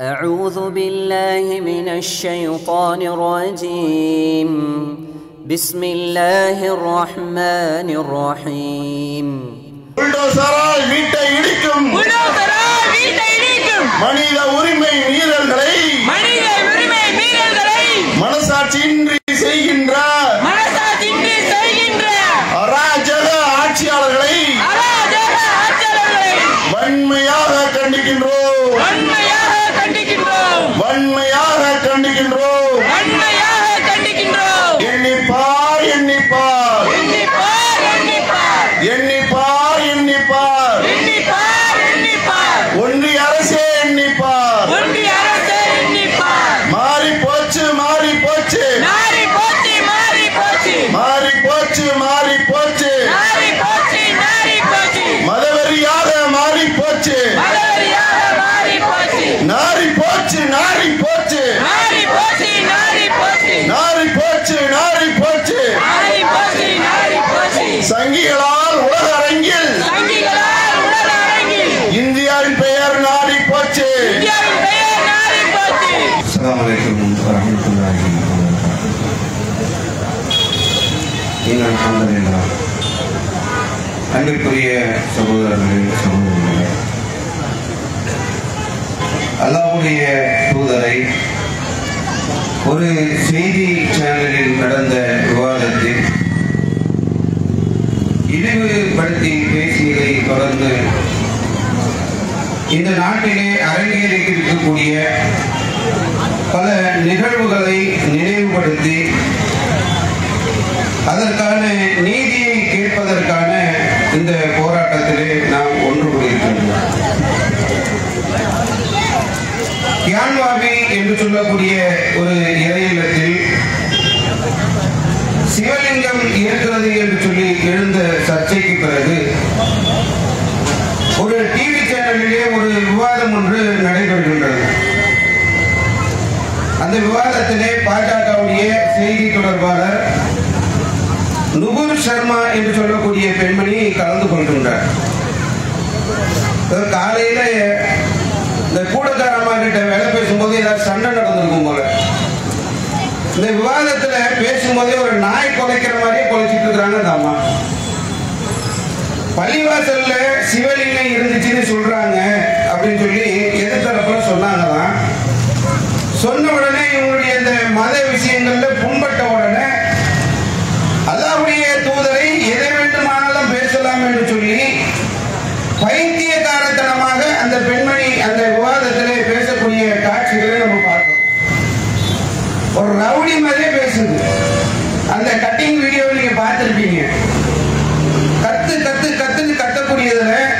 أعوذ بالله من الشيطان الرجيم بسم الله الرحمن الرحيم புல்டோசரால் வீட்டை இடிக்கும் புல்டோசரால் வீட்டை இடிக்கும் மனித உரிமை மீறல்களை மனித உரிமை மீறல்களை மனசாட்சியின்றி சங்கிகளால் உலக அரங்கில். இந்தியாவின் பெயர் நாடி போச்சு. அன்பிற்குரிய சகோதரர்களே சகோதரர்களே அல்லாவுடைய தூதரை ஒரு செய்தி சேனலில் நடந்த விவாதத்தில் இழிவுபடுத்தி பேசியதை தொடர்ந்து இந்த நாட்டிலே அரங்கேறியிருக்கக்கூடிய பல நிகழ்வுகளை நினைவுபடுத்தி அதற்கான நீதியை கேட்பதற்கான இந்த போராட்டத்திலே நாம் ஒன்று கூடியிருக்கின்றோம். கியான்வாபி என்று சொல்லக்கூடிய ஒரு இறையிலத்தில் சிவலிங்கம் இருக்கிறது ஒரு டிவி சேனலிலே ஒரு விவாதம் ஒன்று நடைபெறுகின்றது. அந்த விவாதத்திலே பாஜகவுடைய செய்தி தொடர்பாளர் நுபுர் சர்மா என்று சொல்லக்கூடிய பெண்மணி கலந்து கொள்கின்றார். காலையில இந்த கூடக்கார அம்மா கிட்ட வேலை பேசும்போது ஏதாவது சண்டை நடந்திருக்கும் போல. இந்த விவாதத்துல பேசும்போதே ஒரு நாய் குலைக்கிற மாதிரியே குலைச்சிட்டு இருக்கிறாங்க அந்த அம்மா. பள்ளிவாசல்ல சிவலிங்கம் இருந்துச்சுன்னு சொல்றாங்க அப்படின்னு சொல்லி எதிர்த்தரப்புல சொன்னாங்களாம். சொன்ன உடனே இவங்களுடைய இந்த மத விஷயங்கள்ல புண்பட்ட உடனே அல்லாவுடைய தூதரை எதை வேண்டுமானாலும் பேசலாம் என்று சொல்லி பைத்தியகாரத்தனமாக அந்த பெண்மணி அந்த விவாதத்திலே பேசக்கூடிய காட்சிகளை நம்ம பார்க்கிறோம் ஒரு ரவுடி மாதிரியே பேசுது. அந்த கட்டிங் வீடியோவை நீங்க பார்த்துருப்பீங்க. né?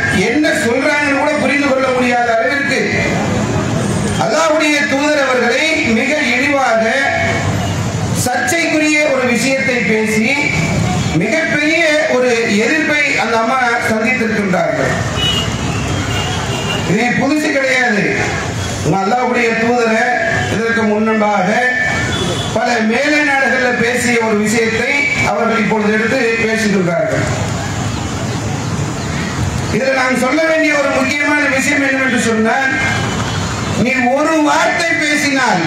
நான் சொல்ல வேண்டிய ஒரு முக்கியமான விஷயம் என்னவென்று சொன்னால் நீ ஒரு வார்த்தை பேசினால்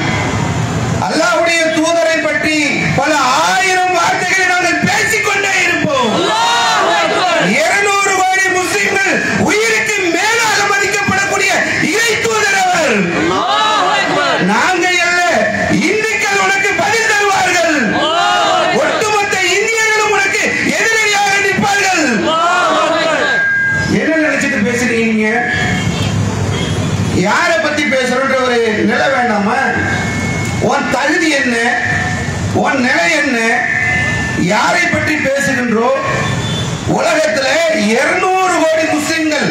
அல்லாவுடைய தூதரை பற்றி பல ஆயிரம் வார்த்தைகளை நாங்கள் பேசிக்கொண்டே இருப்போம் அல்லாஹ் அக்பர் இருநூறு கோடி முஸ்லிம்கள் உயிருக்கு மேலாக மதிக்கப்படக்கூடிய இறை தூதர் அவர் அல்லாஹ் அக்பர் நாங்கள் அல்ல இந்துக்கள் உனக்கு பதில் தருவார்கள் ஒட்டுமொத்த இந்தியர்களும் உனக்கு எதிரியாக நிற்பார்கள் அல்லாஹ் அக்பர் என்ன நினைச்சிட்டு பேசுறீங்க நீங்க யாரை பத்தி பேசுறோன்ற ஒரு நிலை வேண்டாமா? உன் தகுதி என்ன? உன் நிலை என்ன? யாரை பற்றி பேசுகின்றோ? உலகத்துல 200 கோடி முஸ்லிம்கள்.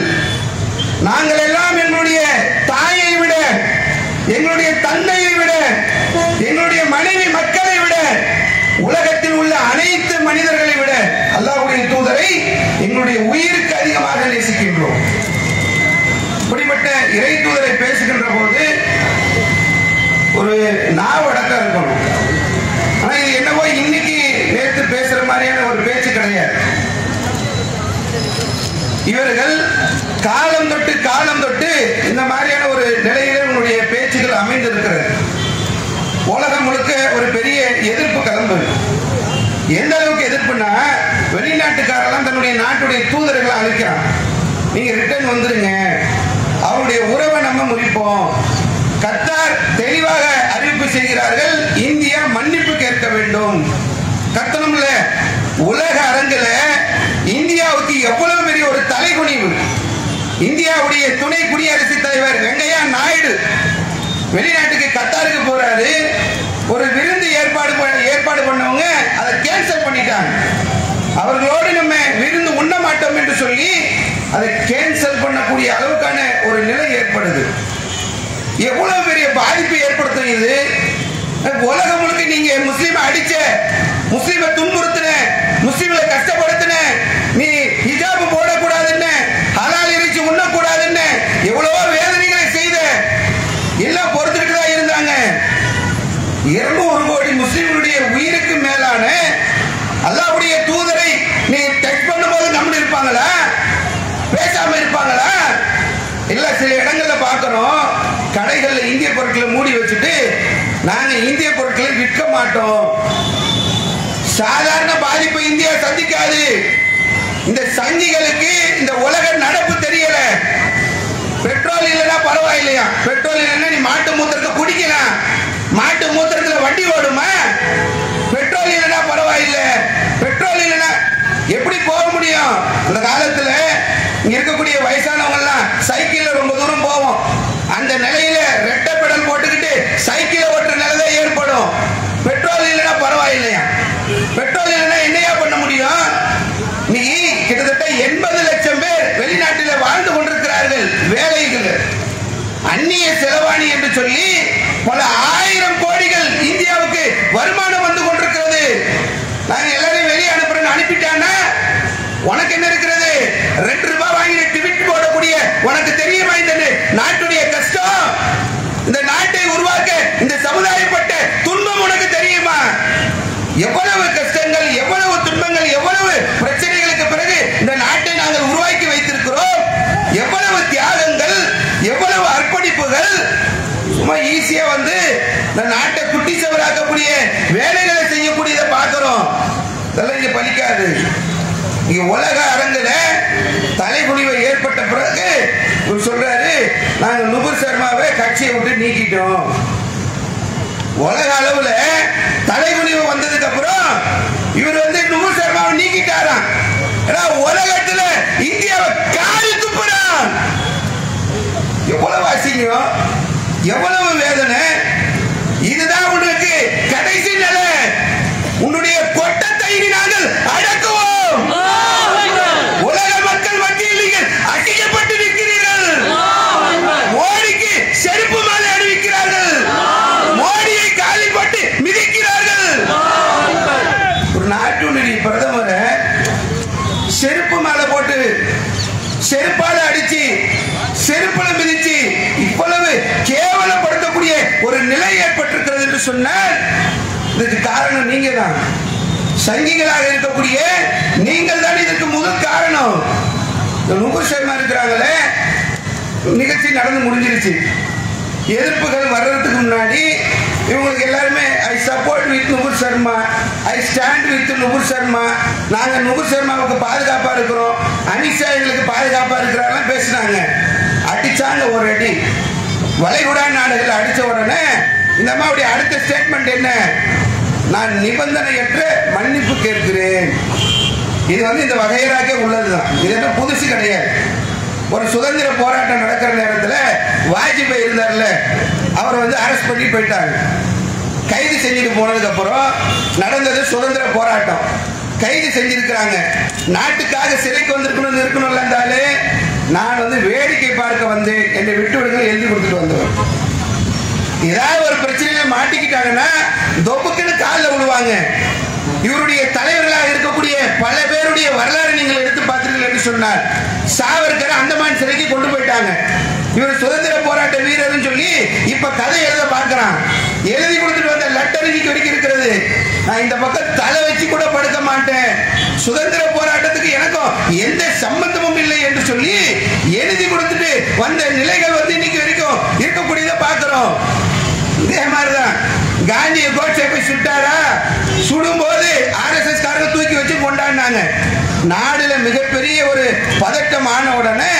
நாங்கள் எல்லாம் எங்களுடைய தாயை விட எங்களுடைய தந்தையை விட எங்களுடைய மனைவி மக்களை விட உலகத்தில் உள்ள அனைத்து மனிதர்களை விட அல்லாஹுடைய தூதரை எங்களுடைய உயிருக்கு அதிகமாக நேசிக்கின்றோம். இப்படிப்பட்ட இறை தூதரை பேசுகின்ற போது ஒரு நாவடக்கம் இருக்கணும் ஆனா இது என்னவோ இன்னைக்கு நேற்று பேசுற மாதிரியான ஒரு பேச்சு கிடையாது. இவர்கள் காலம் தொட்டு காலம் தொட்டு இந்த மாதிரியான ஒரு நிலையில உங்களுடைய பேச்சு உலகம் முழுக்க ஒரு பெரிய எதிர்ப்பு கலந்து எந்த அளவுக்கு எதிர்ப்புன்னா வெளிநாட்டுக்காரெல்லாம் தன்னுடைய நாட்டுடைய தூதர்களை அழைக்கிறான். நீங்க ரிட்டர்ன் வந்துருங்க. அவருடைய உறவை நம்ம முடிப்போம். கத்தார் தெளிவாக அறிவிப்பு செய்கிறார்கள். இந்தியா மன்னிப்பு கேட்க வேண்டும். கத்தனம்ல உலக அரங்குல இந்தியாவுக்கு எவ்வளவு பெரிய ஒரு தலைகுனிவு. இந்தியாவுடைய துணை குடியரசுத் தலைவர் வெங்கையா நாயுடு வெளிநாட்டுக்கு கத்தாருக்கு போறாரு. ஒரு விருந்து ஏற்பாடு பண்ண- ஏற்பாடு பண்ணவங்க அதை கேன்சல் பண்ணிட்டாங்க. அவர்களோடு நம்ம விருந்து உண்ண மாட்டோம் என்று சொல்லி அதை கேன்சல் பண்ணக்கூடிய அளவுக்கான ஒரு நிலை ஏற்படுது. எவ்வளவு பெரிய பாதிப்பு ஏற்படுத்தும் இது உலகம் முழுக்க நீங்க முஸ்லீமை அடிச்ச முஸ்லீமை துன்புறுத்தின முஸ்லீம்களை கஷ்டப்படுத்தின நீ ஹிஜாபு போடக்கூடாதுன்னு ஹலால் இறைச்சி உண்ணக்கூடாதுன்னு எவ்வளவோ வேதனைகளை செய்த எல்லாம் பொறுத்துக்கிட்டு தான் இருந்தாங்க. இருநூறு கோடி முஸ்லீம்களுடைய உயிருக்கு மேலான அல்லாஹ்வுடைய தூதரை நீ டச் பண்ணும்போது நம்ம இருப்பாங்களா பேசாம இருப்பாங்களா இல்ல சில இடங்கள்ல பார்க்கணும் கடைகள்ல இந்திய பொருட்களை மூடி வச்சுட்டு நாங்க இந்திய பொருட்களை விற்க மாட்டோம். சாதாரண பாதிப்பை இந்தியா சந்திக்காது. இந்த சங்கிகளுக்கு இந்த உலக நடப்பு தெரியல. பெட்ரோல் இல்லைன்னா பரவாயில்லையா? பெட்ரோல் இல்லைன்னா நீ மாட்டு மூத்திரத்தை குடிக்கலாம் மாட்டு மூத்திரத்துல வண்டி ஓடுமா? பெட்ரோல் இல்லைன்னா பரவாயில்லை. பெட்ரோல் இல்லைன்னா எப்படி போக முடியும்? அந்த காலத்துல இங்க இருக்கக்கூடிய வயசானவங்க எல்லாம் சைக்கிள்ல ரொம்ப தூரம் போவோம். அந்த நிலையில ரெட்ட பெடல் போட்டுக்கிட்டு சைக்கிளை ஓட்டுற நிலை தான் ஏற்படும். பெட்ரோல் இல்லைன்னா பரவாயில்லையா? பெட்ரோல் இல்லைன்னா என்னையா பண்ண முடியும்? நீ கிட்டத்தட்ட எண்பது லட்சம் பேர் வெளிநாட்டில் வாழ்ந்து கொண்டிருக்கிறார்கள் வேலைகள். அந்நிய செலவாணி என்று சொல்லி பல ஆயிரம் கோடிகள் இந்தியாவுக்கு வருமானம் வந்து கொண்டிருக்கிறது நாங்க எல்லாரையும் வெளியே அனுப்புறேன்னு அனுப்பிட்டான்னா உனக்கு என்ன இருக்கிறது ரெண்டு ரூபாய் வாங்கி டிவிட் போடக்கூடிய உனக்கு தெரியுமா இந்த நாட்டுடைய கஷ்டம் இந்த நாட்டை உருவாக்க இந்த சமுதாயப்பட்ட துன்பம் உனக்கு தெரியுமா எவ்வளவு கஷ்டங்கள் எவ்வளவு துன்பங்கள் எவ்வளவு பிரச்சனைகளுக்கு பிறகு இந்த நாட்டை நாங்கள் உருவாக்கி வைத்திருக்கிறோம் எவ்வளவு தியாகங்கள் எவ்வளவு அர்ப்பணிப்புகள் சும்மா ஈஸியா வந்து இந்த நாட்டை குட்டி சவராக்கக்கூடிய வேலைகளை செய்யக்கூடியதை பார்க்கிறோம் இதெல்லாம் இங்க பலிக்காது இங்க உலக அரங்குல தலைகுனிவு ஏற்பட்ட பிறகு இவர் சொல்றாரு நாங்க நுபுர் சர்மாவை கட்சியை விட்டு நீக்கிட்டோம். உலக அளவுல தலைகுனிவு வந்ததுக்கு அப்புறம் இவர் வந்து நுபுர் சர்மாவை நீக்கிட்டாராம். உலகத்துல இந்தியாவை காரி துப்புறான். எவ்வளவு அசிங்கம் எவ்வளவு வேதனை. இதுதான் உனக்கு கடைசி நிலை. உன்னுடைய கொட்டத்தை நாங்கள் அடக்குவோம் உலக மக்கள் மத்தியில் நீங்கள் அசிங்கப்பட்டு நிற்கிறீர்கள் மோடிக்கு செருப்பு மாலை அணிவிக்கிறார்கள் மோடியை காலில் பட்டு மிதிக்கிறார்கள் ஒரு நாட்டுடைய பிரதமரை செருப்பு மேல போட்டு செருப்பால அடிச்சு செருப்புல மிதிச்சு இவ்வளவு கேவலப்படுத்தக்கூடிய ஒரு நிலை ஏற்பட்டிருக்கிறது என்று சொன்னால் இதுக்கு காரணம் நீங்க தான் சங்கிகளாக இருக்கக்கூடிய நீங்கள் தான் இதற்கு முதல் காரணம். இந்த நுகுர் சர்மா இருக்கிறாங்களே நிகழ்ச்சி நடந்து முடிஞ்சிருச்சு. எதிர்ப்புகள் வர்றதுக்கு முன்னாடி இவங்களுக்கு எல்லாருமே I support with Nupur Sharma. I stand with Nupur Sharma. நாங்கள் நுபுர் சர்மாவுக்கு பாதுகாப்பாக இருக்கிறோம். அமித்ஷா எங்களுக்கு பாதுகாப்பாக இருக்கிறாங்களாம் பேசினாங்க. அடித்தாங்க ஒரு அடி. வளைகுடா நாடுகள் அடித்த உடனே இந்த அம்மாவுடைய அடுத்த ஸ்டேட்மெண்ட் என்ன? நான் நிபந்தனையற்ற மன்னிப்பு கேட்கிறேன். இது வந்து இந்த வகையராக்கே உள்ளதுதான். இது என்ன புதுசு கிடையாது. ஒரு சுதந்திர போராட்டம் நடக்கிற நேரத்தில் வாஜ்பாய் இருந்தார்ல அவரை வந்து அரெஸ்ட் பண்ணி போயிட்டாங்க. கைது செஞ்சுட்டு போனதுக்கு அப்புறம் நடந்தது சுதந்திர போராட்டம். கைது செஞ்சிருக்கிறாங்க. நாட்டுக்காக சிறைக்கு வந்திருக்கணும் இருக்கணும்ல இருந்தாலே நான் வந்து வேடிக்கை பார்க்க வந்து என்னை விட்டு விடுங்க எழுதி கொடுத்துட்டு வந்தேன் ஏதாவது ஒரு பிரச்சனையில மாட்டிக்கிட்டாங்கன்னா தொப்புக்குன்னு காலில் விழுவாங்க. இவருடைய தலைவர்களாக இருக்கக்கூடிய பல பேருடைய வரலாறு நீங்கள் எடுத்து பார்த்தீர்கள் என்று சொன்னார் சாவர்கர் அந்தமான் சிறைக்கு கொண்டு போயிட்டாங்க. இவர் சுதந்திர போராட்ட வீரர்னு சொல்லி இப்ப கதை எழுத பார்க்கிறான். எழுதி கொடுத்துட்டு வந்த லெட்டர் இன்னைக்கு வரைக்கும் இருக்கிறது. நான் இந்த பக்கம் தலை வச்சு கூட படுக்க மாட்டேன். சுதந்திர போராட்டத்துக்கு எனக்கும் எந்த சம்பந்தமும் இல்லை என்று சொல்லி எழுதி கொடுத்துட்டு வந்த நிலைகள் வந்து இன்னைக்கு வரைக்கும் இருக்கக்கூடியதை பார்க்கிறோம். இதே மாதிரிதான். காந்தியை கோட்சே போய் சுட்டாரா? சுடும்போது ஆர்எஸ்எஸ் காரங்க தூக்கி வச்சு கொண்டாடினாங்க. நாடுல மிகப்பெரிய ஒரு பதட்டம் ஆன உடனே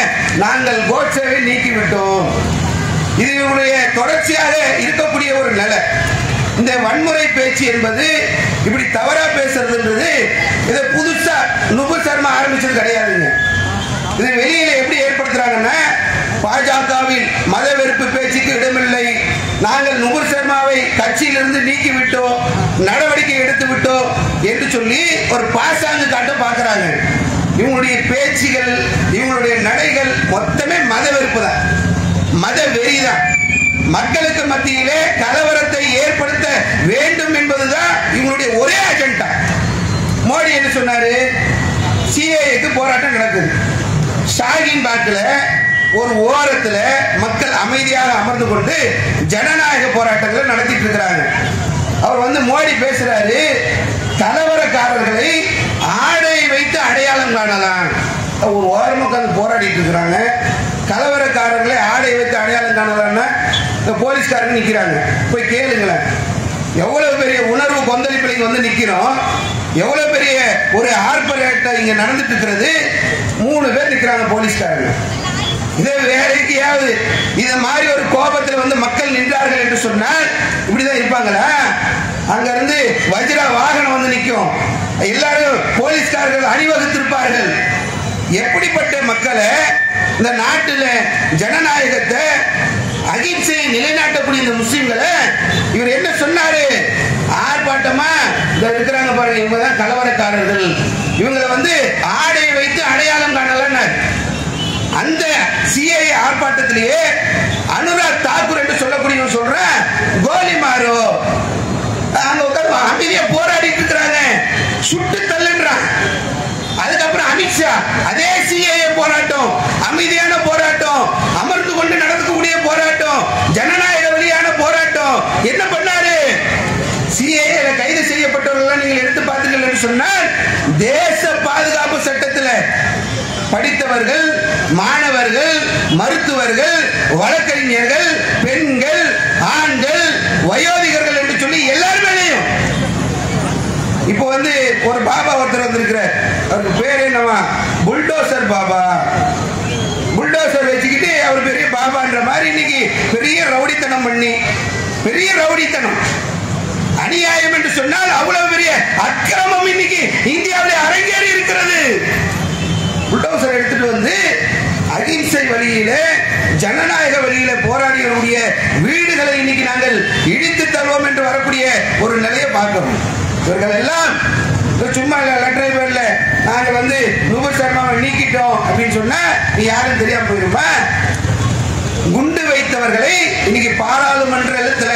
நாங்கள் கோட்சேவை நீக்கிவிட்டோம். இது இவருடைய தொடர்ச்சியாக இருக்கக்கூடிய ஒரு நிலை. இந்த வன்முறை பேச்சு என்பது இப்படி தவறா பேசுறதுன்றது இதை புதுசா நுபு சர்மா ஆரம்பிச்சது கிடையாதுங்க. இது வெளியில எப்படி ஏற்படுத்துறாங்கன்னா பாஜகவின் மத வெறுப்பு பேச்சுக்கு இடமில்லை. நாங்கள் நுகர் சர்மாவை கட்சியிலிருந்து நீக்கிவிட்டோம் நடவடிக்கை எடுத்து விட்டோம் என்று சொல்லி ஒரு பாசாங்கு காட்ட பார்க்கறாங்க இவங்களுடைய பேச்சுகள் இவங்களுடைய நடைகள் மொத்தமே மத வெறுப்பு தான். மத வெறிதான் மக்களுக்கு மத்தியிலே கலவரத்தை ஏற்படுத்த வேண்டும் என்பதுதான் இவங்களுடைய ஒரே அஜெண்டா மோடி என்ன சொன்னாரு? சிஏக்கு போராட்டம் நடக்குது. ஷாகின் பாக்கில் ஒரு ஓரத்துல மக்கள் அமைதியாக அமர்ந்து கொண்டு ஜனநாயக போராட்டங்களை நடத்திட்டு இருக்கிறாங்க. அவர் வந்து மோடி பேசுறாரு கலவரக்காரர்களை ஆடை வைத்து அடையாளம் காணலாம். ஒரு ஓரம் உட்காந்து போராடிட்டு இருக்கிறாங்க. கலவரக்காரர்களை ஆடை வைத்து அடையாளம் காணலாம்னா இந்த போலீஸ்காரங்க நிக்கிறாங்க. போய் கேளுங்களேன். எவ்வளவு பெரிய உணர்வு கொந்தளிப்பில் வந்து நிக்கிறோம். எவ்வளவு பெரிய ஒரு ஆர்ப்பரேட்டம் இங்க நடந்துட்டு இருக்கிறது. மூணு பேர் நிக்கிறாங்க போலீஸ்காரங்க. இதே வேற எங்கேயாவது இதை மாதிரி ஒரு கோபத்தில் வந்து மக்கள் நின்றார்கள் என்று சொன்னால் இப்படிதான் இருப்பாங்களா? அங்க இருந்து வஜ்ரா வாகனம் வந்து நிற்கும். எல்லாரும் போலீஸ்காரர்கள் அணிவகுத்திருப்பார்கள். எப்படிப்பட்ட மக்களை இந்த நாட்டில் ஜனநாயகத்தை அகிம்சையை நிலைநாட்டக்கூடிய இந்த முஸ்லீம்களை இவர் என்ன சொன்னாரு? ஆர்ப்பாட்டமா இந்த இருக்கிறாங்க பாருங்க இவங்க தான் கலவரக்காரர்கள். இவங்களை வந்து ஆடை வைத்து அடையாளம் காணலன்னார். அந்த சிஐ ஆர்ப்பாட்டத்திலேயே அனுராக் தாக்கூர் என்று சொல்லக்கூடிய சொல்ற கோலி மாறோ அங்க உட்கார்ந்து அமைதியா போராடிட்டு இருக்கிறாங்க. சுட்டு தள்ளுன்றான். அதுக்கப்புறம் அமித்ஷா அதே சிஏஏ போராட்டம் அமைதியான போராட்டம் அமர்ந்து கொண்டு நடக்கக்கூடிய போராட்டம் ஜனநாயக வழியான போராட்டம். என்ன பண்ணாரு? சிஏஏ கைது செய்யப்பட்டவர்கள் நீங்கள் எடுத்து பார்த்தீர்கள் என்று சொன்னால் தேச பாதுகாப்பு சட்டத்தில் படித்தவர்கள் மாணவர்கள் மருத்துவர்கள் வழக்கறிஞர்கள் பெண்கள் ஆண்கள் வயோதிகர்கள் என்று சொல்லி எல்லார் இப்போ வந்து ஒரு பாபா ஒருத்தர் வந்திருக்கிறார். அவருக்கு பேர் என்னவா? புல்டோசர் பாபா. புல்டோசர் வச்சுக்கிட்டு அவர் பெரிய பாபான்ற மாதிரி இன்னைக்கு பெரிய ரவுடித்தனம் பண்ணி பெரிய ரவுடித்தனம். அநியாயம் என்று சொன்னால் அவ்வளவு பெரிய அக்கிரமம் இன்னைக்கு இந்தியாவில் அரங்கேறி இருக்கிறது. புல்டோசர் எடுத்துட்டு வந்து அகிம்சை வழியில ஜனநாயக வழியில போராடியவருடைய வீடுகளை இன்னைக்கு நாங்கள் இடித்து தருவோம் என்று வரக்கூடிய ஒரு நிலையை பார்க்கிறோம் இவர்கள் எல்லாம் சும்மா இல்ல லெட்டரை பேர்ல நாங்க வந்து நுபர் சர்மாவை நீக்கிட்டோம் அப்படின்னு சொன்னா நீ யாரும் தெரியாம போயிருமா குண்டு வைத்தவர்களை இன்னைக்கு பாராளுமன்றத்தில்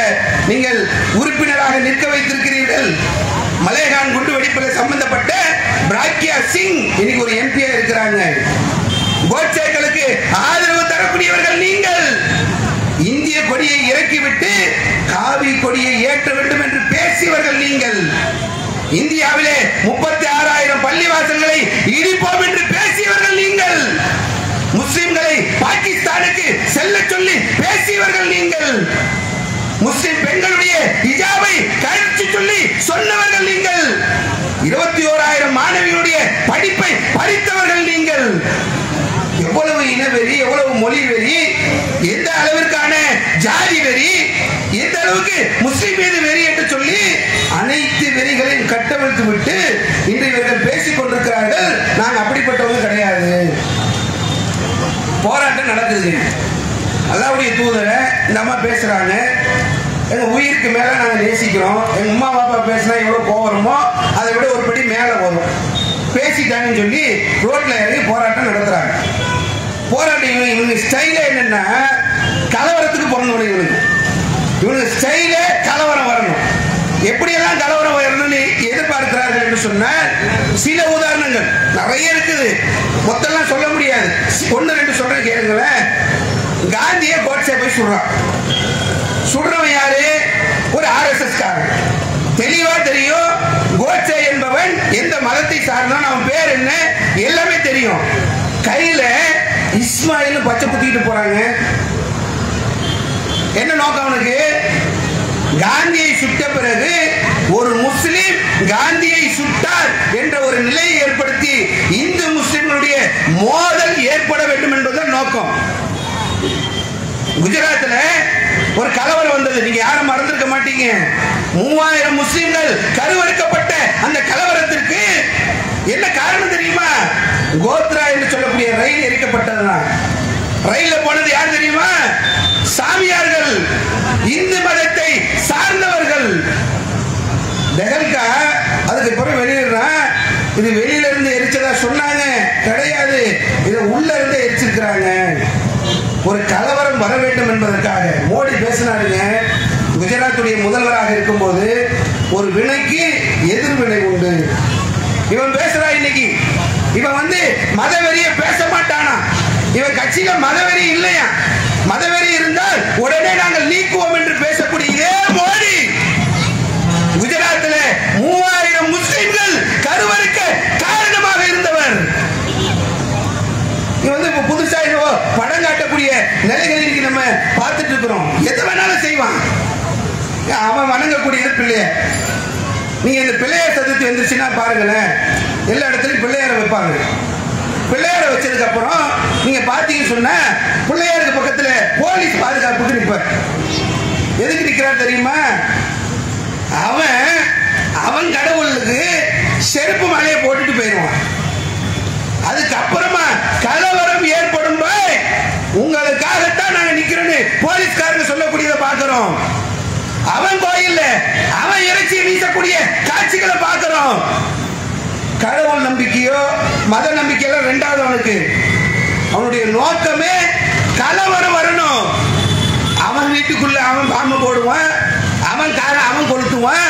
நீங்கள் உறுப்பினராக நிற்க வைத்திருக்கிறீர்கள். மலேகான் குண்டு வெடிப்பில் சம்பந்தப்பட்ட பிராக்யா சிங் இன்னைக்கு ஒரு எம்பியா இருக்கிறாங்க. கோட்சேக்களுக்கு ஆதரவு தரக்கூடியவர்கள் நீங்கள். இந்திய கொடியை இறக்கிவிட்டு காவி கொடியை ஏற்ற வேண்டும் என்று பேசியவர்கள் நீங்கள். இந்தியாவிலே முப்பத்தி ஆறாயிரம் பள்ளிவாசல்களை இடிப்போம் என்று பேசியவர்கள் நீங்கள். முஸ்லிம்களை பாகிஸ்தானுக்கு செல்ல சொல்லி பேசியவர்கள் நீங்கள். முஸ்லிம் பெண்களுடைய இருபத்தி ஓராயிரம் மாணவிகளுடைய படிப்பை பறித்தவர்கள் நீங்கள். எவ்வளவு இனவெறி எவ்வளவு மொழி வெறி எந்த அளவிற்கான ஜாதி வெறி எந்த அளவுக்கு முஸ்லிம் மீது வெறி என்று சொல்லி அனைத்து வெறிகளையும் கட்டமைத்து விட்டு இன்று இவர்கள் பேசிக் கொண்டிருக்கிறார்கள். நாங்கள் அப்படிப்பட்டவங்க கிடையாது. போராட்டம் நடக்குது. அல்லாவுடைய தூதரை இந்த அம்மா பேசுறாங்க. எங்க உயிருக்கு மேல நாங்க நேசிக்கிறோம். எங்க அம்மா பாப்பா பேசினா எவ்வளவு கோவரமோ அதை விட ஒரு படி மேல வரும் பேசிட்டாங்கன்னு சொல்லி ரோட்ல இறங்கி போராட்டம் நடத்துறாங்க. போராட்டம் இவங்க இவங்க ஸ்டைல என்னன்னா கலவரத்துக்கு பிறந்தவங்க இவனுக்கு இவனுக்கு ஸ்டைல கலவரம் வரணும். எப்படியெல்லாம் கலவரம் வரணும்னு எதிர்பார்க்கிறார்கள் என்று சொன்னால் சில உதாரணங்கள். நிறைய இருக்குது. மொத்தம்லாம் சொல்ல முடியாது. ஒன்று ரெண்டு சொல்றேன் கேளுங்களேன். காந்தியை கோட்ஸே போய் சொல்கிறான் சுடுறவன் யாரு? ஒரு ஆர்எஸ்எஸ் காரன் தெளிவா தெரியும் கோட்சே என்பவன் எந்த மதத்தை சார்ந்தான் அவன் பேர் என்ன எல்லாமே தெரியும். கையில இஸ்மாயில் பச்சை குத்திட்டு போறாங்க. என்ன நோக்கம் அவனுக்கு? காந்தியை சுட்ட பிறகு ஒரு முஸ்லிம் காந்தியை சுட்டார் என்ற ஒரு நிலையை ஏற்படுத்தி இந்து முஸ்லிம்களுடைய மோதல் ஏற்பட வேண்டும் என்பதுதான் நோக்கம். குஜராத்தில் ஒரு கலவரம் வந்தது. நீங்க யாரும் மறந்திருக்க மாட்டீங்க. மூவாயிரம் முஸ்லிம்கள் கருவறுக்கப்பட்ட அந்த கலவரத்திற்கு என்ன காரணம் தெரியுமா? கோத்ரா என்று சொல்லக்கூடிய ரயில் எரிக்கப்பட்டதுதான். ரயில்ல போனது யார் தெரியுமா? சாமியார்கள் இந்து மதத்தை சார்ந்தவர்கள். தெஹல்கா அதுக்கு பிறகு வெளியிடுறான் இது வெளியில இருந்து எரிச்சதா சொன்னாங்க. கிடையாது. இதை உள்ள இருந்து எரிச்சிருக்கிறாங்க. ஒரு கலவரம் வர வேண்டும் என்பதற்காக மோடி பேசினாருங்க. குஜராத்துடைய முதல்வராக இருக்கும்போது ஒரு வினைக்கு எதிர்வினை உண்டு. இவன் பேசுறா இன்னைக்கு. இவன் வந்து மதவெறிய பேச மாட்டானா? இவன் கட்சியில மதவெறி இல்லையா? மதவெறி இருந்தால் உடனே நாங்கள் நீக்குவோம் என்று பேசக்கூடிய இதே மோடி குஜராத்தில் மூவாயிரம் முஸ்லிம்கள் கருவறுக்க காரணமாக இருந்தவர் இது வந்து இப்ப புதுசா என்னவோ படம் காட்டக்கூடிய நிலைகள் இன்னைக்கு நம்ம பார்த்துட்டு இருக்கிறோம் எது வேணாலும் அவன் வணங்கக்கூடியது பிள்ளைய. நீங்க இந்த பிள்ளையார் சதுர்த்தி வந்துருச்சுன்னா பாருங்களேன் எல்லா இடத்துலையும் பிள்ளையாரை வைப்பாங்க. பிள்ளையாரை வச்சதுக்கு அப்புறம் நீங்க பாத்தீங்கன்னு சொன்னா பிள்ளையாருக்கு பக்கத்துல போலீஸ் பாதுகாப்புக்கு நிற்பார் எதுக்கு நிக்கிறார் தெரியுமா? அவன் அவன் கடவுளுக்கு செருப்பு மலையை போட்டுட்டு போயிடுவான். அதுக்கப்புறமா கலவரம் ஏற்படும் உங்களுக்காகத்தான் நாங்க இருக்கிறேன்னு போலீஸ்காரங்க சொல்லக்கூடியதை பார்க்கிறோம். அவன் கோயில் அவன் இறைச்சி வீசக்கூடிய காட்சிகளை பார்க்கிறோம். கடவுள் நம்பிக்கையோ மத நம்பிக்கையோ ரெண்டாவது அவனுக்கு. அவனுடைய நோக்கமே கலவரம் வரணும். அவன் வீட்டுக்குள்ள அவன் பாம்பு போடுவான் அவன் கார அவன் கொளுத்துவான்.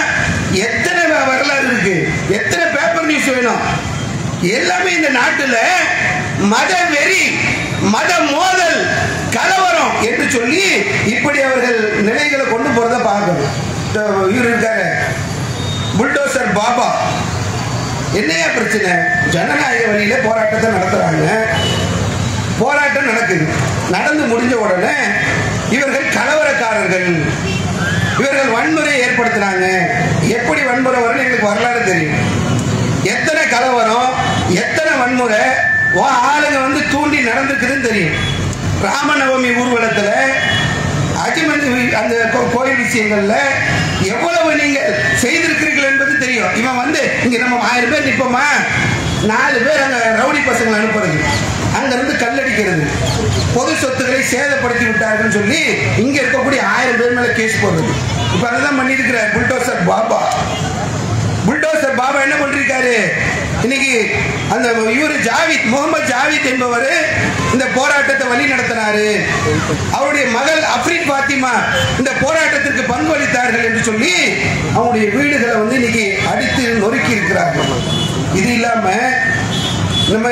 எத்தனை வரலாறு இருக்கு? எத்தனை பேப்பர் நியூஸ் வேணும்? எல்லாமே இந்த நாட்டில் மத வெறி மத மோதல் கலவரம் என்று சொல்லி இப்படி அவர்கள் நிலைகளை கொண்டு போறத பார்க்கணும். இவர் இருக்காரு. புல்டோசர் பாபா என்னையா பிரச்சனை? ஜனநாயக வழியில போராட்டத்தை நடத்துறாங்க. போராட்டம் நடக்குது. நடந்து முடிஞ்ச உடனே இவர்கள் கலவரக்காரர்கள். இவர்கள் வன்முறையை ஏற்படுத்துறாங்க. எப்படி வன்முறை வரும்னு எங்களுக்கு வரலாறு தெரியும். எத்தனை கலவரம் எத்தனை வன்முறை ஆளுங்க வந்து தூண்டி நடந்திருக்குதுன்னு தெரியும். ராமநவமி ஊர்வலத்தில் அஜிமந்த் அந்த கோ- கோயில் விஷயங்களில் எவ்வளவு நீங்கள் செய்திருக்கிறீர்கள் என்பது தெரியும். இவன் வந்து இங்கே நம்ம ஆயிரம் பேர் நிற்போமா நாலு பேர் அங்கே ரவுடி பசங்களை அனுப்புறது. அங்கேருந்து கல்லடிக்கிறது. பொது சொத்துக்களை சேதப்படுத்தி விட்டார்கள் சொல்லி இங்கே இருக்கக்கூடிய ஆயிரம் பேர் மேலே கேஸ் போடுறது. இப்போ அதுதான் பண்ணியிருக்கிறார் புல்டோசர் பாபா. புல்டோசர் பாபா என்ன பண்ணிருக்காரு இன்னைக்கு அந்த இவர் ஜாவித் முகமது ஜாவித் என்பவர் இந்த போராட்டத்தை வழி நடத்தினாரு. அவருடைய மகள் அப்ரின் பாத்திமா இந்த போராட்டத்திற்கு பங்களித்தார்கள் என்று சொல்லி அவங்களுடைய வீடுகளை வந்து இன்னைக்கு அடித்து நொறுக்கி இருக்கிறார்கள். இது இல்லாம நம்ம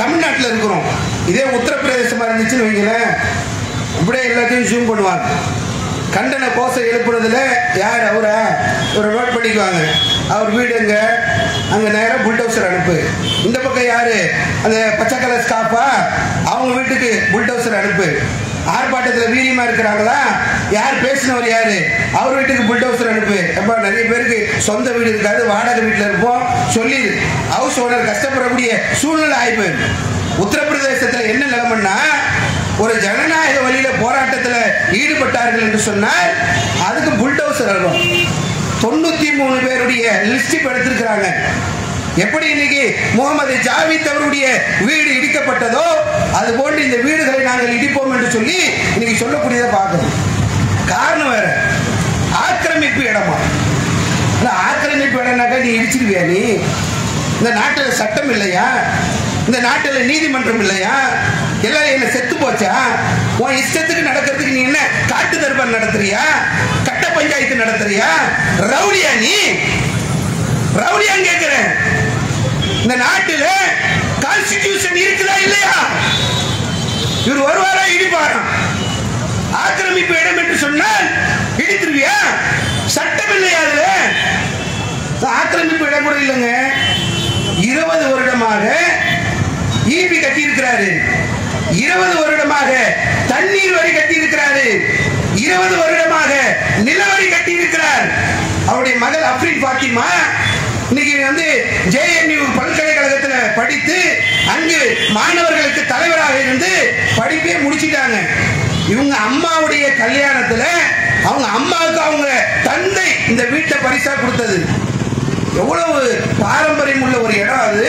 தமிழ்நாட்டில் இருக்கிறோம். இதே உத்தரப்பிரதேசமா இருந்துச்சுன்னு வைங்களேன் அப்படியே எல்லாத்தையும் ஜூம் பண்ணுவாங்க. கண்டன கோஷம் எழுப்புறதுல யார் அவரா? ஒரு நோட் பண்ணிக்குவாங்க. அவர் வீடு எங்க? அங்க நேரம் புல்டோசர் அனுப்பு. இந்த பக்கம் யாரு? அந்த பச்சை கலர் ஸ்டாஃபா அவங்க வீட்டுக்கு புல்டோசர் அனுப்பு. ஆர்ப்பாட்டத்தில் வீரியமா இருக்கிறாங்களா? யார் பேசினவர் யாரு? அவர் வீட்டுக்கு புல்டோசர் அனுப்பு. எப்ப நிறைய பேருக்கு சொந்த வீடு இருக்காது வாடகை வீட்டில் இருப்போம். சொல்லி ஹவுஸ் ஓனர் கஷ்டப்படக்கூடிய சூழ்நிலை ஆயிப்பு. உத்தரப்பிரதேசத்தில் என்ன நிலைமைன்னா ஒரு ஜனநாயக வழியில போராட்டத்தில் ஈடுபட்டார்கள் என்று சொன்னால் அதுக்கு புல்டோசர் வரும் தொண்ணூத்தி மூணு பேருடைய லிஸ்ட் இப்ப எடுத்திருக்கிறாங்க. எப்படி இன்னைக்கு முகமது ஜாவித் அவருடைய வீடு இடிக்கப்பட்டதோ அது போன்று இந்த வீடுகளை நாங்கள் இடிப்போம் என்று சொல்லி இன்னைக்கு சொல்லக்கூடியதை பார்க்கணும். காரணம் வேற. ஆக்கிரமிப்பு இடமா? இல்ல, ஆக்கிரமிப்பு இடம்னாக்கா நீ இடிச்சிருவியா நீ? இந்த நாட்டில் சட்டம் இல்லையா? இந்த நாட்டில் நீதிமன்றம் இல்லையா? எல்லாரும் என்ன செத்து போச்சா? உன் இஷ்டத்துக்கு நடக்கிறதுக்கு நீ என்ன காட்டு தர்பார் நடத்துறியா? கட்ட பஞ்சாயத்து நடத்துறியா? ரவுடியா நீ? ரவுடியா கேட்கிறேன் இந்த நாட்டில் கான்ஸ்டிடியூஷன் இருக்குதா இல்லையா? இவர் வருவாரா இடிப்பாராம் ஆக்கிரமிப்பு இடம் என்று சொன்னால் இடித்துருவியா? சட்டம் இல்லையா அதுல? ஆக்கிரமிப்பு இடம் கூட இல்லைங்க. இருபது வருடமாக ஈபி கட்டி இருக்கிறாரு இருபது வருடமாக தண்ணீர் வரி கட்டி இருக்கிறாரு இருபது வருடமாக நிலவரி கட்டி இருக்கிறார் அவருடைய மகள் அப்ரீன் பாத்திமா இன்னைக்கு வந்து ஜேஎன்யூ பல்கலைக்கழகத்தில் படித்து அங்கு மாணவர்களுக்கு தலைவராக இருந்து படிப்பே முடிச்சிட்டாங்க. இவங்க அம்மாவுடைய கல்யாணத்தில் அவங்க அம்மாவுக்கு அவங்க தந்தை இந்த வீட்டை பரிசாக கொடுத்தது. எவ்வளவு பாரம்பரியம் உள்ள ஒரு இடம் அது.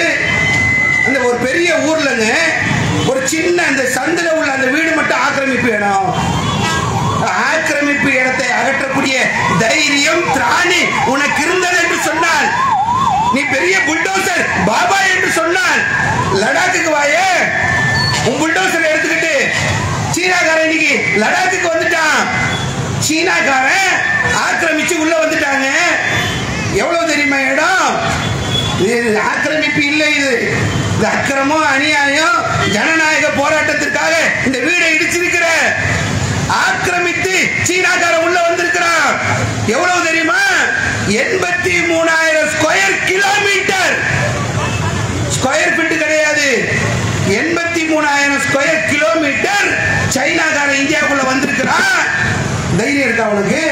அந்த ஒரு பெரிய ஊர்லங்க ஒரு சின்ன அந்த சந்தில உள்ள அந்த வீடு மட்டும் ஆக்கிரமிப்பு இடம். ஆக்கிரமிப்பு இடத்தை அகற்றக்கூடிய தைரியம் திராணி உனக்கு இருந்தது என்று சொன்னால் நீ பெரிய புல்டோசர் பாபா என்று சொன்னால் லடாக்குக்கு வாயே. உன் புல்டோசர் எடுத்துக்கிட்டு சீனாக்காரன் இன்னைக்கு லடாக்குக்கு வந்துட்டான். சீனாக்காரன் ஆக்கிரமிச்சு உள்ள வந்துட்டாங்க. எவ்வளவு தெரியுமா இடம்? ஆக்கிரமிப்பு இல்லை இது. இது அக்கிரமம் அநியாயம்? ஜனநாயக போராட்டத்திற்காக இந்த வீடை இடிச்சிருக்கிற ஆக்கிரமித்து சீனாக்காரன் உள்ள வந்திருக்கிறான். எவ்வளவு தெரியுமா? எண்பத்தி மூணாயிரம் ஸ்கொயர் கிலோமீட்டர் ஸ்கொயர் ஃபீட் கிடையாது. எண்பத்தி மூணாயிரம் ஸ்கொயர் கிலோமீட்டர் சைனாக்காரன் இந்தியாவுக்குள்ள வந்திருக்கிறான். தைரியம் இருக்கா அவனுக்கு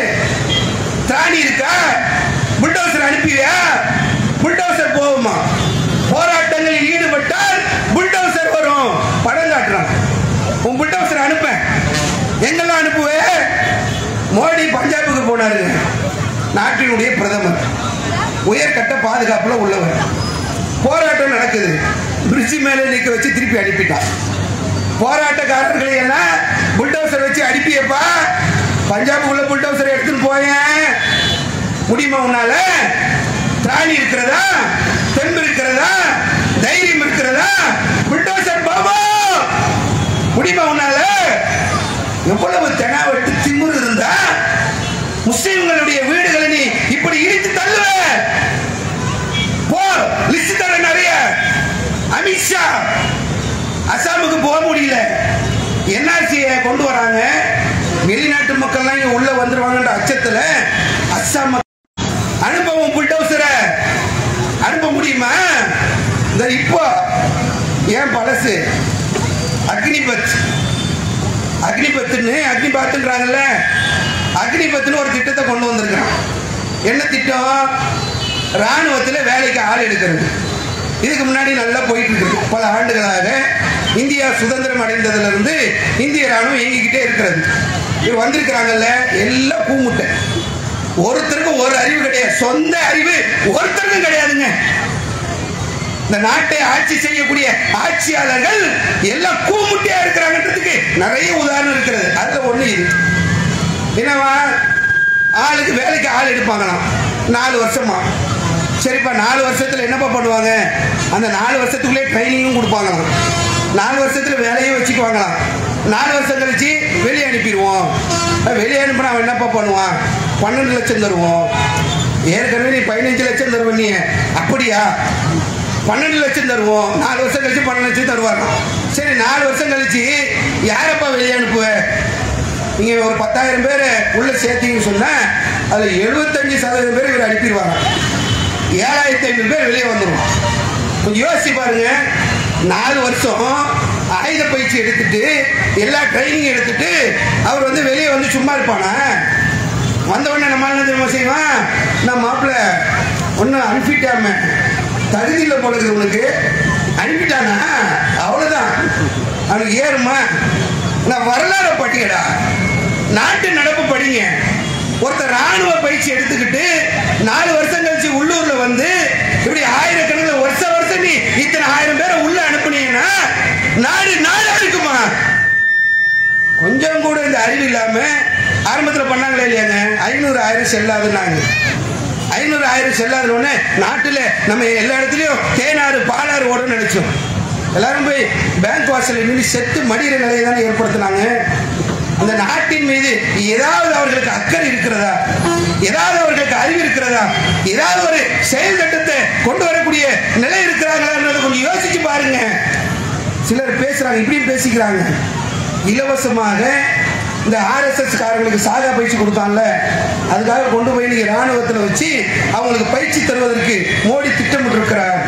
திராணி இருக்கா? புல்டோசர் அனுப்பிவியா புல்டோசர் போகுமா போராட்டங்களில் ஈடுபட்டால் புல்டோசர் வரும் படம் காட்டுறான் உன் புல்டோசர் அனுப்ப எங்கெல்லாம் அனுப்புவே மோடி பஞ்சாபுக்கு நாட்டினுடைய பிரதமர். உயர்கட்ட பாதுகாப்புல உள்ளவர். போராட்டம் நடக்குது. பிரிட்ஜ் மேலே நிற்க வச்சு திருப்பி அனுப்பிட்டான் போராட்டக்காரர்களை எல்லாம் புல்டோசர் வச்சு அனுப்பியப்பா? பஞ்சாபுக்குள்ள புல்டோசர் எடுத்துன்னு போயேன் முடியுமா உன்னால? திராணி இருக்கிறதா? தெம்பு இருக்கிறதா? தைரியம் இருக்கிறதா? புல்டோசர் பாபா! முடியுமா உன்னால? எவ்வளவு தெனாவட்டு முஸ்லிம்களுடைய வீடுகளை நீ இப்படி இடித்து தள்ளுவ. போ லிஸ்ட் தர நிறைய. அமித்ஷா அசாமுக்கு போக முடியல. என்ஆர்சியை கொண்டு வராங்க. வெளிநாட்டு மக்கள்லாம் இங்க உள்ள வந்துருவாங்கன்ற அச்சத்துல அஸ்ஸாம் அனுபவம் புல்டோசர. அனுப்ப முடியுமா? இந்த இப்போ ஏன் பழசு? அக்னிபத். அக்னிபத்துன்னு அக்னிபாத்துன்றாங்கல்ல. அக்னிபத்துன்னு ஒரு திட்டத்தை கொண்டு வந்திருக்கிறான் என்ன திட்டம்? ராணுவத்தில் வேலைக்கு ஆள் எடுக்கிறது. இதுக்கு முன்னாடி நல்லா போயிட்டு இருக்குது பல ஆண்டுகளாக இந்தியா சுதந்திரம் அடைந்ததுலேருந்து இந்திய ராணுவம் இயங்கிக்கிட்டே இருக்கிறது. இது வந்திருக்கிறாங்கல்ல எல்லாம் பூமுட்டை. ஒருத்தருக்கும் ஒரு அறிவு கிடையாது. சொந்த அறிவு ஒருத்தருக்கும் கிடையாதுங்க. இந்த நாட்டை ஆட்சி செய்யக்கூடிய ஆட்சியாளர்கள் எல்லாம் கூமுட்டியா இருக்கிறாங்கன்றதுக்கு நிறைய உதாரணம் இருக்கிறது. அதுல ஒண்ணு இது. என்னவா? ஆளுக்கு வேலைக்கு ஆள் எடுப்பாங்களாம் நாலு வருஷமா. சரிப்பா நாலு வருஷத்தில் என்னப்பா பண்ணுவாங்க? அந்த நாலு வருஷத்துக்குள்ளே ட்ரைனிங்கும் கொடுப்பாங்களாம் நாலு வருஷத்தில் வேலையும் வச்சுக்குவாங்களாம் நாலு வருஷம் கழிச்சு வெளியே அனுப்பிடுவோம். வெளியே அனுப்பினா அவன் என்னப்பா பண்ணுவான்? பன்னெண்டு லட்சம் தருவோம். ஏற்கனவே நீ பதினஞ்சு லட்சம் தருவ நீ அப்படியா? பன்னெண்டு லட்சம் தருவோம். நாலு வருஷம் கழிச்சு பன்னெண்டு லட்சம் தருவாங்க சரி நாலு வருஷம் கழிச்சு யாரப்பா வெளியே அனுப்புவ? நீங்க ஒரு பத்தாயிரம் பேரை உள்ள சேர்த்தீங்கன்னு சொன்னா அதுல எழுபத்தஞ்சு சதவீதம் பேர் இவர் அனுப்பிடுவாங்க. ஏழாயிரத்தி ஐநூறு பேர் வெளியே வந்துடும் கொஞ்சம் யோசிச்சு பாருங்க. நாலு வருஷம் ஆயுத பயிற்சி எடுத்துட்டு எல்லா ட்ரைனிங் எடுத்துட்டு அவர் வந்து வெளியே வந்து சும்மா இருப்பானா? வந்த உடனே நம்ம என்ன தெரியுமா செய்வான் நான் மாப்பிள்ள ஒன்றும் அனுப்பிட்டாம தகுதியில் இல்லை போல இருக்குது உனக்கு அனுப்பிட்டானா? அவ்வளோதான் அவனுக்கு ஏறுமா நான் வரலாறு பட்டியடா. நாட்டு நடப்பு படிங்க. ஒருத்தர் ராணுவ பயிற்சி எடுத்துக்கிட்டு நாலு வருஷம் கழிச்சு உள்ளூர்ல வந்து இப்படி ஆயிரக்கணக்கில் வருஷ வருஷம் நீ இத்தனை ஆயிரம் பேரை உள்ள அனுப்புனீங்கன்னா நாடு நாடா இருக்குமா கொஞ்சம் கூட இந்த அறிவு இல்லாம ஆரம்பத்தில் பண்ணாங்களே இல்லையாங்க? ஐநூறு ஆயிரம் செல்லாதுன்னாங்க. ஐநூறு ஆயிரம் செல்லாதுன்னு உடனே நம்ம எல்லா இடத்துலையும் தேனாறு பாலாறு ஓடுன்னு நினைச்சோம். எல்லாரும் போய் பேங்க் வாசலில் நின்று செத்து மடிகிற நிலையை தானே ஏற்படுத்தினாங்க. அந்த நாட்டின் மீது ஏதாவது அவர்களுக்கு அக்கறை இருக்கிறதா? ஏதாவது அவர்களுக்கு அறிவு இருக்கிறதா? ஏதாவது ஒரு செயல் திட்டத்தை கொண்டு வரக்கூடிய நிலை இருக்கிறாங்களா கொஞ்சம் யோசிச்சு பாருங்க. சிலர் பேசுறாங்க இப்படியும் பேசிக்கிறாங்க. இலவசமாக இந்த ஆர்எஸ்எஸ் காரங்களுக்கு சாகா பயிற்சி கொடுத்தான்ல அதுக்காக கொண்டு போய் நீங்க ராணுவத்தில் வச்சு அவங்களுக்கு பயிற்சி தருவதற்கு மோடி திட்டமிட்டு இருக்கிறார்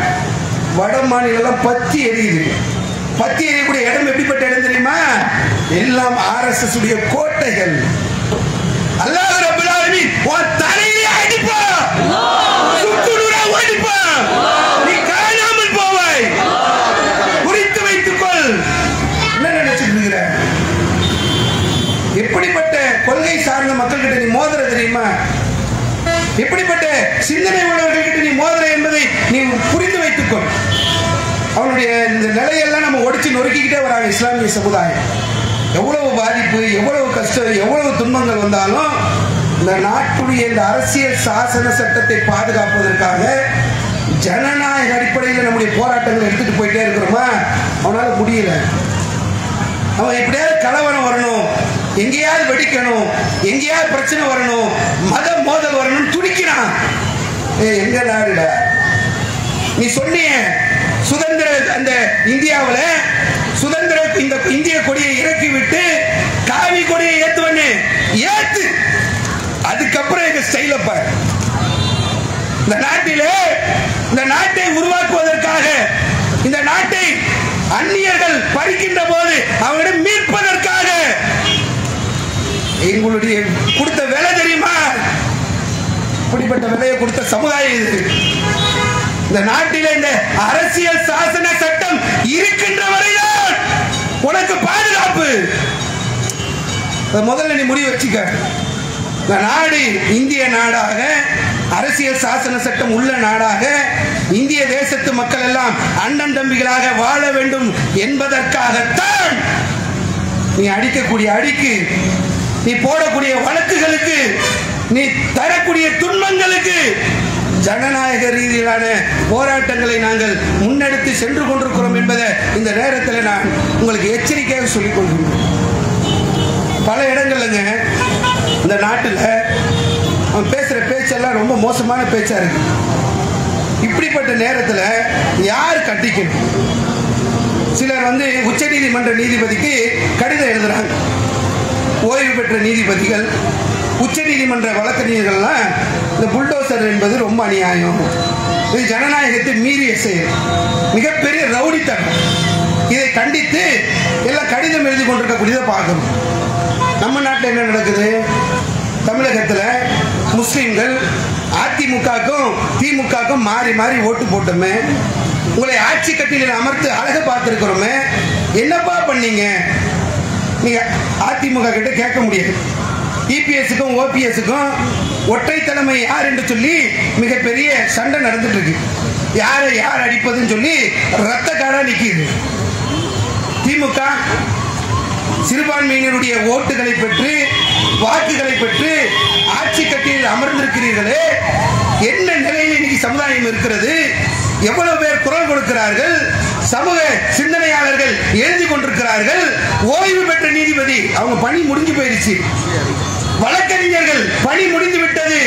வட மாநிலம் பத்தி எரியுது. பத்தி எரியக்கூடிய இடம் எப்படிப்பட்ட இடம் தெரியுமா? எல்லாம் ஆர்எஸ்எஸ் உடைய கோட்டைகள். அல்லாஹ் ரப்பல் ஆலமீன் உன் தலையிலே அடிப்பான் சுக்குநூறா ஓடிப்பான் நீ காணாமல் போவாய். குறித்து வைத்துக் கொள் என்ன கொள்கை சார்ந்த மக்கள்கிட்ட நீ மோதுற தெரியுமா? எப்படிப்பட்ட சிந்தனை உள்ளவர்கள்கிட்ட நீ மோதுற என்பதை நீ புரிந்து வைத்துக்கொள். அவனுடைய இந்த நிலையெல்லாம் நம்ம ஒடிச்சு நொறுக்கிக்கிட்டே வராங்க இஸ்லாமிய சமுதாயம். எவ்வளவு பாதிப்பு எவ்வளவு கஷ்டம் எவ்வளவு துன்பங்கள் வந்தாலும் இந்த நாட்டுடைய இந்த அரசியல் சாசன சட்டத்தை பாதுகாப்பதற்காக ஜனநாயக அடிப்படையில் நம்முடைய போராட்டங்கள் எடுத்துட்டு போயிட்டே இருக்கிறோமா? அவனால முடியல. அவன் எப்படியாவது கலவரம் வரணும் எங்கேயாவது வெடிக்கணும் எங்கேயாவது பிரச்சனை வரணும் மத மோதல் வரணும்னு துடிக்கிறான். ஏ எங்க நாடுடா? நீ சொன்னிய சுதந்திர அந்த இந்தியாவுல சுதந்திர இந்த இந்திய கொடியை இறக்கி விட்டு காவி கொடியை ஏத்துவனே ஏத்து. அதுக்கப்புறம் எங்க ஸ்டைல பாரு இந்த நாட்டிலே இந்த நாட்டை உருவாக்குவதற்காக இந்த நாட்டை அந்நியர்கள் பறிக்கின்ற போது அவங்களிடம் மீட்பதற்காக எங்களுடைய கொடுத்த விலை தெரியுமா? இப்படிப்பட்ட விலையை கொடுத்த சமுதாயம் இது. இந்த நாட்டில இந்த அரசியல் சாசன சட்டம் இருக்கின்ற வரைதான். உனக்கு பாதுகாப்பு. முதல்ல நீ முடிவு வச்சுக்க. இந்த நாடு இந்திய நாடாக அரசியல் சாசன சட்டம் உள்ள நாடாக இந்திய தேசத்து மக்கள் எல்லாம் அண்ணன் தம்பிகளாக வாழ வேண்டும் என்பதற்காகத்தான் நீ அடிக்கக்கூடிய அடிக்கு நீ போடக்கூடிய வழக்குகளுக்கு நீ தரக்கூடிய துன்பங்களுக்கு ஜனநாயக ரீதியிலான போராட்டங்களை நாங்கள் முன்னெடுத்து சென்று கொண்டிருக்கிறோம் என்பதை இந்த நேரத்தில் நான் உங்களுக்கு எச்சரிக்கையாக சொல்லிக் கொள்கிறேன். பல இடங்கள்லங்க இந்த நாட்டில் அவன் பேசுகிற பேச்செல்லாம் ரொம்ப மோசமான பேச்சாக இருக்கு. இப்படிப்பட்ட நேரத்தில் யார் கட்டிக்கணும் சிலர் வந்து உச்ச நீதிமன்ற நீதிபதிக்கு கடிதம் எழுதுறாங்க. ஓய்வு பெற்ற நீதிபதிகள் உச்சநீதிமன்ற வழக்கறிஞர்கள்லாம் இந்த புல்டோசர் என்பது ரொம்ப அநியாயம். இது ஜனநாயகத்தை மீறிய செயல். மிகப்பெரிய ரவுடித்தனம். இதை கண்டித்து எல்லாம் கடிதம் எழுதி கொண்டிருக்கக்கூடியதை பார்க்கணும் நம்ம நாட்டில் என்ன நடக்குது? தமிழகத்தில் முஸ்லீம்கள் அதிமுகக்கும் திமுகக்கும் மாறி மாறி ஓட்டு போட்டோமே. உங்களை ஆட்சி கட்டிலில் அமர்த்து அழக பார்த்துருக்கிறோமே. என்னப்பா பண்ணீங்க? நீங்க அதிமுக கிட்ட கேட்க முடியாது. இபிஎஸ்க்கும் ஓபிஎஸ்க்கும் ஒற்றை தலைமை யார் என்று சொல்லி மிகப்பெரிய சண்டை நடந்துட்டு இருக்கு யாரை யார் அடிப்பதுன்னு சொல்லி ரத்த காடா நிற்கிது திமுக சிறுபான்மையினருடைய ஓட்டுகளை பெற்று வாக்குகளை பெற்று ஆட்சி கட்டியில் அமர்ந்திருக்கிறீர்களே என்ன நிலையில் இன்னைக்கு சமுதாயம் இருக்கிறது? எவ்வளவு பேர் குரல் கொடுக்கிறார்கள்? சமூக சிந்தனையாளர்கள் எழுதி கொண்டிருக்கிறார்கள். ஓய்வு பெற்ற நீதிபதி அவங்க பணி முடிஞ்சு போயிருச்சு. வழக்கறிஞர்கள் பணி முடிந்து விட்டது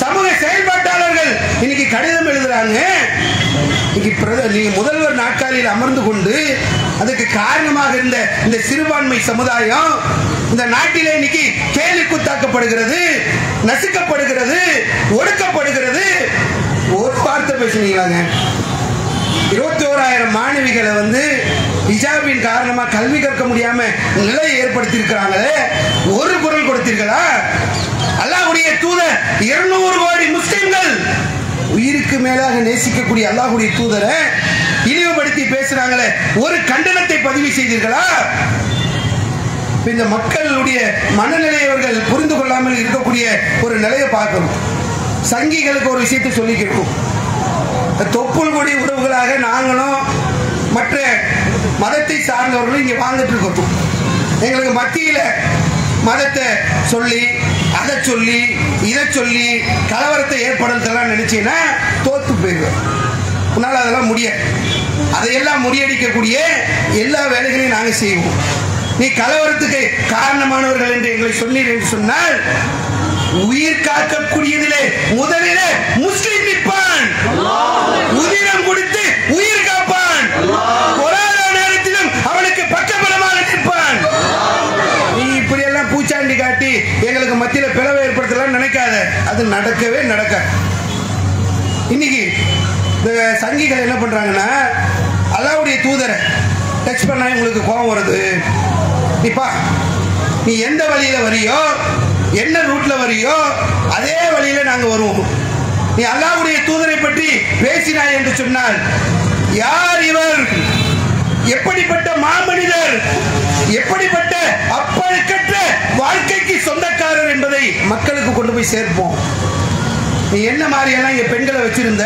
சமூக செயல்பாட்டாளர்கள் இன்னைக்கு கடிதம் எழுதுறாங்க. இன்னைக்கு நீங்க முதல்வர் நாட்காலியில் அமர்ந்து கொண்டு அதுக்கு காரணமாக இருந்த இந்த சிறுபான்மை சமுதாயம் இந்த நாட்டிலே இன்னைக்கு கேள்வி குத்தாக்கப்படுகிறது நசுக்கப்படுகிறது ஒடுக்கப்படுகிறது. ஒரு வார்த்தை பேசுனீங்களாங்க? இருபத்தி ஓராயிரம் மாணவிகளை வந்து ஹிஜாபின் காரணமா கல்வி கற்க முடியாம நிலையை ஏற்படுத்தி இருக்கிறாங்களே ஒரு குரல் கொடுத்தீர்களா? அல்லாஹுடைய தூதர் இருநூறு கோடி முஸ்லிம்கள் உயிருக்கு மேலாக நேசிக்கக்கூடிய அல்லாஹுடைய தூதரை இழிவுபடுத்தி பேசுறாங்களே ஒரு கண்டனத்தை பதிவு செய்தீர்களா? இந்த மக்களுடைய மனநிலையை அவர்கள் புரிந்து கொள்ளாமல் இருக்கக்கூடிய ஒரு நிலையை பார்க்கணும். சங்கிகளுக்கு ஒரு விஷயத்தை சொல்லி கேட்கும் தொப்புள் கொடி உறவுகளாக நாங்களும் மற்ற மதத்தை சார்ந்தவர்களும் இங்கே வாழ்ந்துட்டு இருக்கோம். எங்களுக்கு மத்தியில் மதத்தை சொல்லி அதை சொல்லி இதை சொல்லி கலவரத்தை ஏற்படுத்தலாம் நினைச்சீங்கன்னா தோத்து போயிடுவேன். உன்னால் அதெல்லாம் முடியாது. அதையெல்லாம் முறியடிக்கக்கூடிய எல்லா வேலைகளையும் நாங்கள் செய்வோம். நீ கலவரத்துக்கு காரணமானவர்கள் என்று எங்களை சொன்னீர் என்று சொன்னால் உயிர் காக்கக்கூடியதிலே முதலிலே முஸ்லிம் நிற்பான். உதிரம் கொடுத்து உயிர் காப்பான் கொரோனா நேரத்திலும் அவனுக்கு பக்கபலமாக நிற்பான் நீ இப்படி எல்லாம் பூச்சாண்டி காட்டி எங்களுக்கு மத்தியில பிளவை ஏற்படுத்தலாம் நினைக்காத அது நடக்கவே நடக்க. இன்னைக்கு இந்த சங்கிகள் என்ன பண்றாங்கன்னா அல்லாவுடைய தூதரை டச் பண்ணா உங்களுக்கு கோபம் வருது. நீப்பா நீ எந்த வழியில வரியோ என்ன ரூட்ல வரியோ அதே வழியில நாங்க வருவோம். நீ அல்லாவுடைய தூதரை பற்றி பேசினாய் என்று சொன்னால் யார் இவர்? எப்படிப்பட்ட மாமனிதர் எப்படிப்பட்ட அப்பழுக்கற்ற வாழ்க்கைக்கு சொந்தக்காரர் என்பதை மக்களுக்கு கொண்டு போய் சேர்ப்போம். நீ என்ன மாதிரியெல்லாம் இங்கே பெண்களை வச்சிருந்த?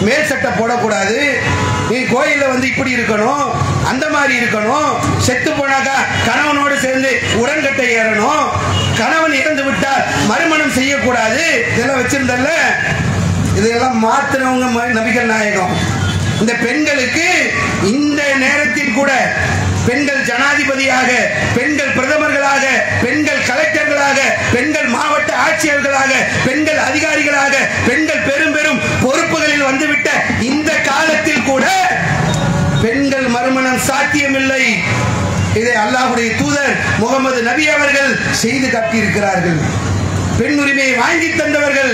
மேல் சட்டை போடக்கூடாது. நீ கோயிலில் வந்து இப்படி இருக்கணும் அந்த மாதிரி இருக்கணும். செத்து போனாக்கா கணவனோடு சேர்ந்து உடன்கட்டை ஏறணும். கணவன் இறந்து விட்டால் மறுமணம் செய்யக்கூடாது. இதெல்லாம் வச்சிருந்தல்ல? இதெல்லாம் மாத்தினவங்க நபிகள் நாயகம். இந்த பெண்களுக்கு இந்த நேரத்தில் கூட பெண்கள் ஜனாதிபதியாக பெண்கள் பிரதமர்களாக பெண்கள் கலெக்டர்களாக பெண்கள் மாவட்ட ஆட்சியர்களாக பெண்கள் அதிகாரிகளாக பெண்கள் பெரும் பெரும் பொறுப்புகளில் வந்துவிட்ட இந்த காலத்தில் கூட பெண்கள் மறுமணம் சாத்தியமில்லை. இதை அல்லாஹுடைய தூதர் முகமது நபி அவர்கள் செய்து கட்டியிருக்கிறார்கள். பெண் உரிமையை வாங்கி தந்தவர்கள்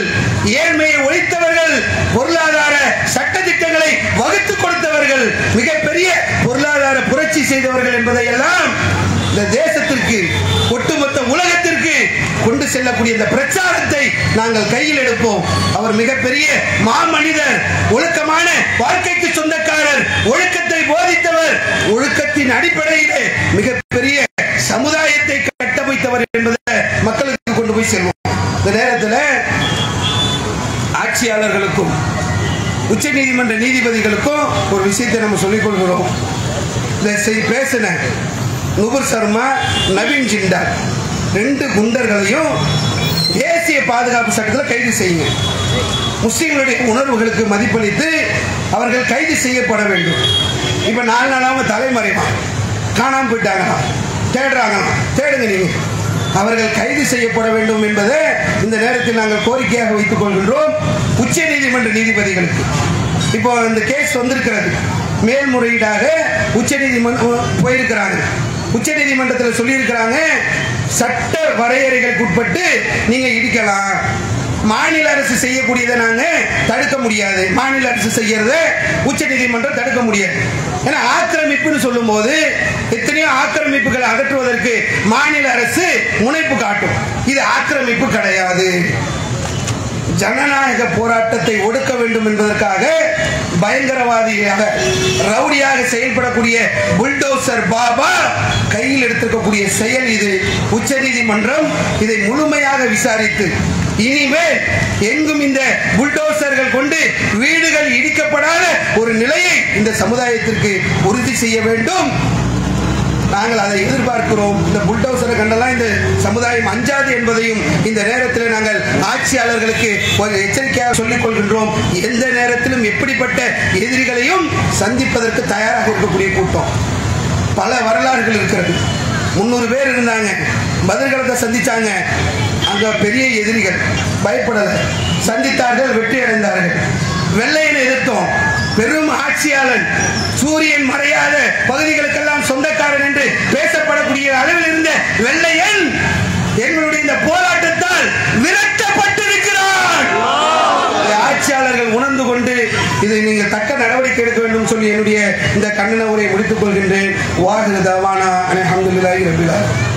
ஏழ்மையை ஒழித்தவர்கள் பொருளாதார சட்ட திட்டங்களை வகுத்து கொடுத்தவர்கள் மிகப்பெரிய பொருளாதார புரட்சி செய்தவர்கள் என்பதை எல்லாம் இந்த தேசத்திற்கு ஒட்டுமொத்த உலகத்திற்கு கொண்டு செல்லக்கூடிய இந்த பிரச்சாரத்தை நாங்கள் கையில் எடுப்போம். அவர் மிகப்பெரிய மாமனிதர் ஒழுக்கமான வாழ்க்கைக்கு சொந்தக்காரர் ஒழுக்கத்தை போதித்தவர் ஒழுக்கத்தின் அடிப்படையிலே மிகப்பெரிய சமுதாயத்தை கட்டமைத்தவர் என்பதை மக்களுக்கு கொண்டு போய் செல்வோம் இந்த நேரத்தில் ஆட்சியாளர்களுக்கும் உச்ச நீதிமன்ற நீதிபதிகளுக்கும் ஒரு விஷயத்தை நம்ம சொல்லிக் கொள்கிறோம் பேசின நுபுர் சர்மா நவீன் ஜிண்டால் ரெண்டு குண்டர்களையும் தேசிய பாதுகாப்பு சட்டத்தில் கைது செய்யுங்க. முஸ்லீம்களுடைய உணர்வுகளுக்கு மதிப்பளித்து அவர்கள் கைது செய்யப்பட வேண்டும். இப்ப நாலு நாளாக அவங்க தலைமறைவான். காணாமல் போயிட்டாங்களாம் தேடுறாங்களாம் தேடுங்க நீங்க. அவர்கள் கைது செய்யப்பட வேண்டும் என்பதை இந்த நேரத்தில் நாங்கள் கோரிக்கையாக வைத்துக் கொள்கின்றோம். உச்ச நீதிமன்ற நீதிபதிகளுக்கு. இப்போ இந்த கேஸ் வந்திருக்கிறது. மேல்முறையீடாக உச்ச நீதிமன்றம் போயிருக்கிறாங்க. உச்ச நீதிமன்றத்தில் சொல்லியிருக்கிறாங்க சட்ட வரையறைகளுக்கு உட்பட்டு நீங்க இடிக்கலாம். மாநில அரசு செய்யக்கூடியதை நாங்க தடுக்க முடியாது. மாநில அரசு செய்யறத உச்ச நீதிமன்றம் தடுக்க முடியாது. ஏன்னா ஆக்கிரமிப்புன்னு சொல்லும்போது எத்தனையோ ஆக்கிரமிப்புகளை அகற்றுவதற்கு மாநில அரசு முனைப்பு காட்டும். இது ஆக்கிரமிப்பு கிடையாது. ஜனநாயக போராட்டத்தை ஒடுக்க வேண்டும் என்பதற்காக பயங்கரவாதியாக ரவுடியாக செயல்படக்கூடிய புல்டோசர் பாபா கையில் எடுத்திருக்கக்கூடிய செயல் இது. உச்சநீதிமன்றம் இதை முழுமையாக விசாரித்து இனிமேல் எங்கும் இந்த புல்டோசர்கள் கொண்டு வீடுகள் இடிக்கப்படாத ஒரு நிலையை இந்த சமுதாயத்திற்கு உறுதி செய்ய வேண்டும். நாங்கள் அதை எதிர்பார்க்கிறோம். இந்த புல்டோசரை கண்டெல்லாம் இந்த சமுதாயம் அஞ்சாது என்பதையும் இந்த நேரத்தில் நாங்கள் ஆட்சியாளர்களுக்கு ஒரு எச்சரிக்கையாக சொல்லிக் கொள்கின்றோம். எந்த நேரத்திலும் எப்படிப்பட்ட எதிரிகளையும் சந்திப்பதற்கு தயாராக இருக்கக்கூடிய கூட்டம். பல வரலாறுகள் இருக்கிறது. முந்நூறு பேர் இருந்தாங்க. பதில்களத்தை சந்தித்தாங்க அங்கே பெரிய எதிரிகள் பயப்படலை. சந்தித்தார்கள் வெற்றி அடைந்தார்கள் வெள்ளையனை எதிர்த்தோம். பெரும் ஆட்சியாளன் சூரியன் மறையாத பகுதிகளுக்கெல்லாம் சொந்தக்காரன் என்று பேசப்படக்கூடிய அளவில் இருந்த வெள்ளையன் எங்களுடைய இந்த போராட்டத்தால் விரட்டப்பட்டிருக்கிறான் ஆட்சியாளர்கள் உணர்ந்து கொண்டு இதை நீங்கள் தக்க நடவடிக்கை எடுக்க வேண்டும் சொல்லி என்னுடைய இந்த கண்ணன உரையை முடித்துக் கொள்கின்றேன். வாகன தவானா அல்ஹம்துலில்லாஹி ரபில்